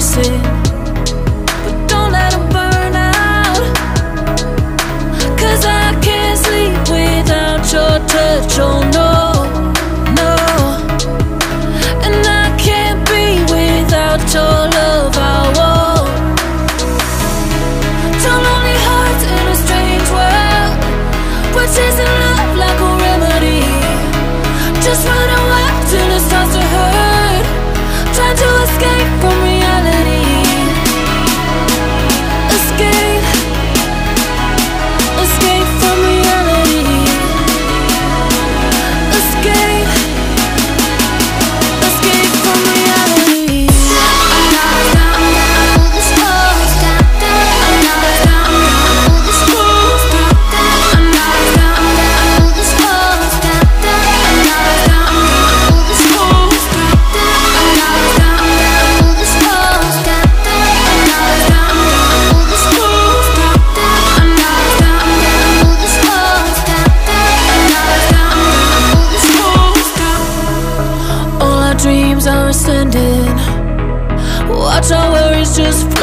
chasing But don't let them burn out. Cause I can't sleep without your touch on just